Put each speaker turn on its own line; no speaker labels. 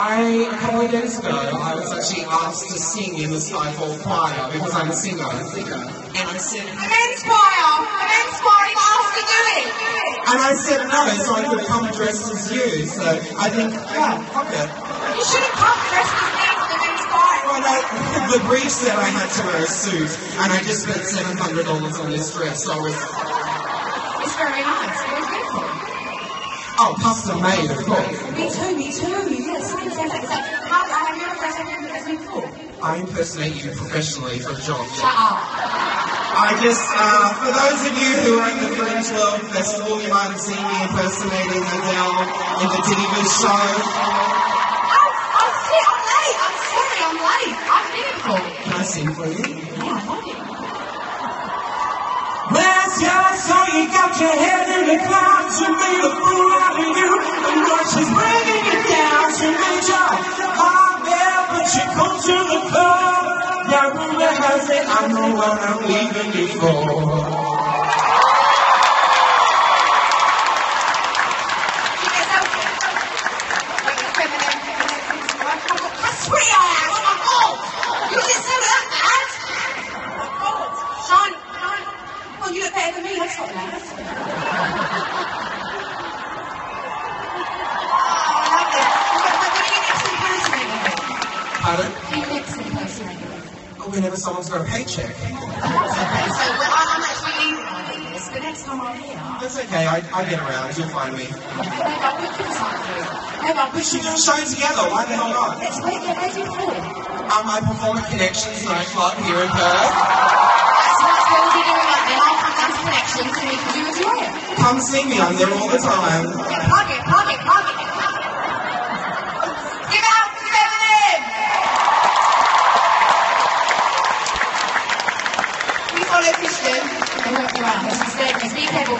I, a couple of days ago, I was actually asked to sing in the Skyfall Choir because I'm a singer. And I said,
Men's choir! The men's choir asked to do it!
and I said no, so I could come dressed as you. So I think, yeah, fuck it.
You should have come dressed as me for the men's choir.
Well, no, the brief said I had to wear a suit, and I just spent seven hundred dollars on this dress. So I was,
It's very nice. Very beautiful.
Oh, custom made, of course.
Me too, me too. Yes, same, same. same. How, have you as before?
I impersonate you professionally for a job.
Shut up.
I just, uh, for those of you who are at the Fringe World Festival, you might have seen me impersonating Adele in the Divas show.
Oh, oh, shit, I'm late. I'm sorry, I'm late. I'm beautiful.
Can I sing for you?
Yeah, I love it.
You got your head in the clouds, you made a fool out of you, and now she's bringing you down. She made your heart there, but you come to the club. Now rumor has it, I know what I'm leaving you for.
I. Oh. You. Sean, Sean. Well, you look better than me. That's not nice. Oh, I love this. When are you next impersonating me?
Pardon?
Are next impersonating me?
Oh, whenever someone's got a paycheck.
Okay, so well, I- I'm actually leaving on this. The next time I'm here,
That's okay, I, I get around, you'll find me.
maybe I'll book you something. Maybe I'll
We should do a show together, why the hell not?
Wait, get ready for it.
Um, I perform at Connections nightclub here in Perth.
Down to Connections and we can do.
Come see me, I'm there all the time.
Yeah, plug it, plug it, plug it. Give it up Feminem! We follow Christian and walk around. As he said, just be careful.